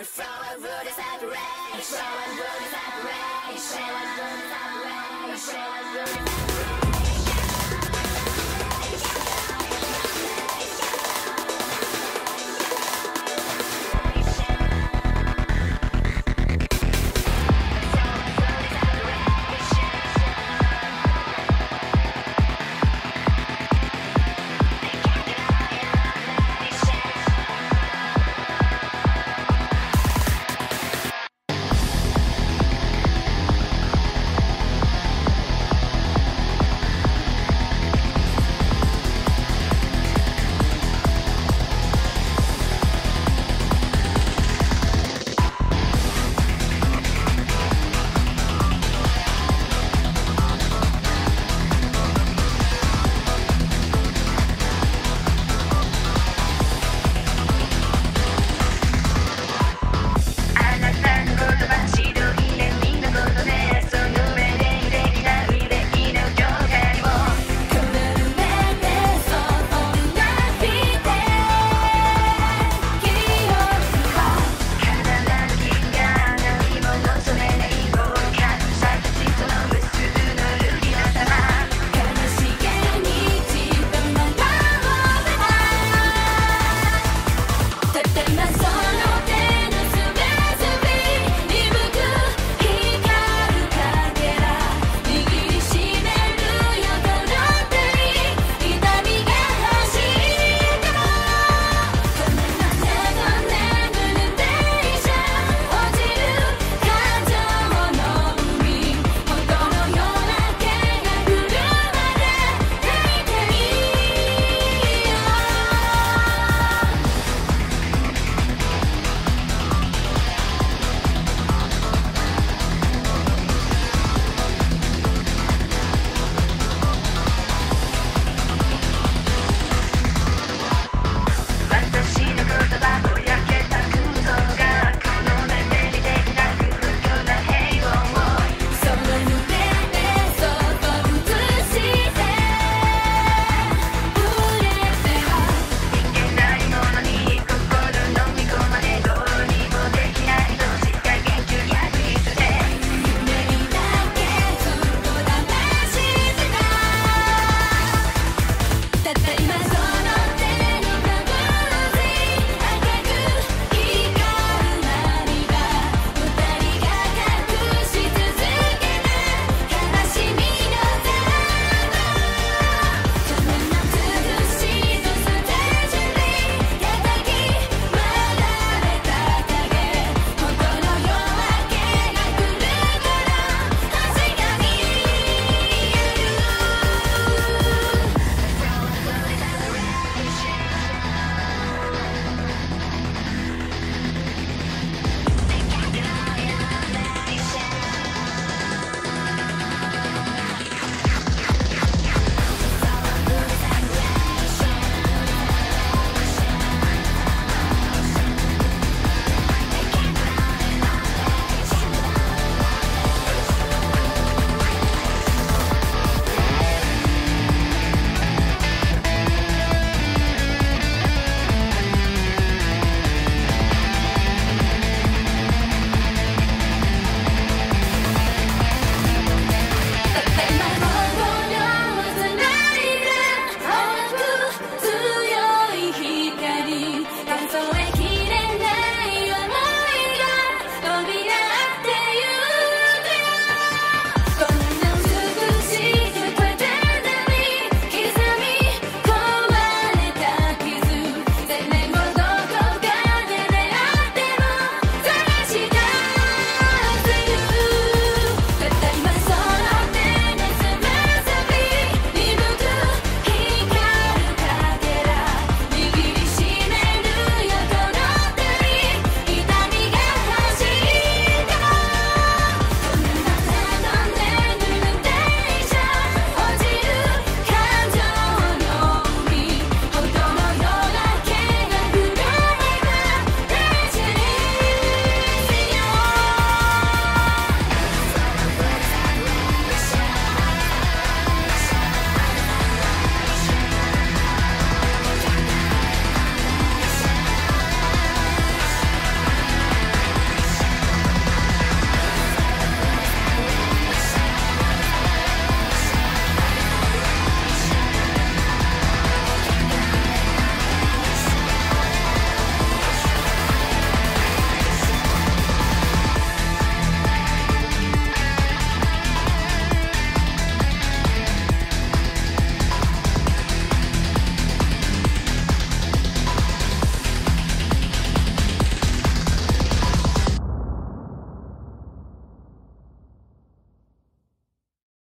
From a root is separation. From a root is separation. From a root is separation. From root is.